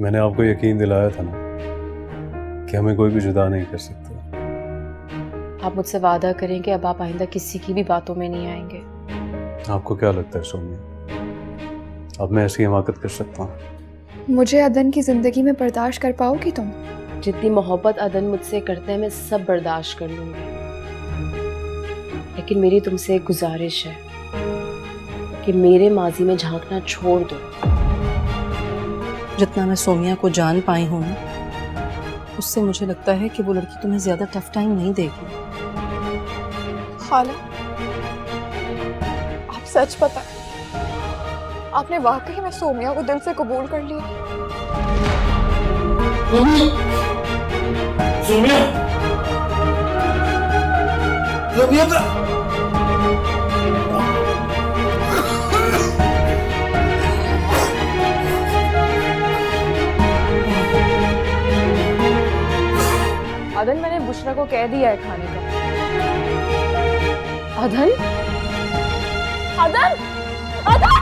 मैंने आपको यकीन दिलाया था ना कि हमें कोई भी जुदा नहीं कर सकता। आप मुझसे वादा करें कि अब आप आइंदा किसी की भी बातों में नहीं आएँगे। आपको क्या लगता है सोनिया? अब मैं ऐसी हिमाकत कर सकता हूँ। मुझे अदन की ज़िंदगी में बर्दाश्त कर पाओगी तुम? जितनी मोहब्बत अदन मुझसे करते हैं मैं सब बर्दाश्त कर लूँगी। लेकिन मेरी तुमसे एक गुजारिश है कि मेरे माजी में झांकना छोड़ दो। जितना मैं सोमिया को जान पाई हूँ ना उससे मुझे लगता है कि वो लड़की तुम्हें ज़्यादा टफ टाइम नहीं देगी। खाला आप सच पता आपने वाकई में सोमिया को दिल से कबूल कर लिया? सोमिया सोमिया अदन मैंने बुशरा को कह दिया है खाने का। अदन अदन अदन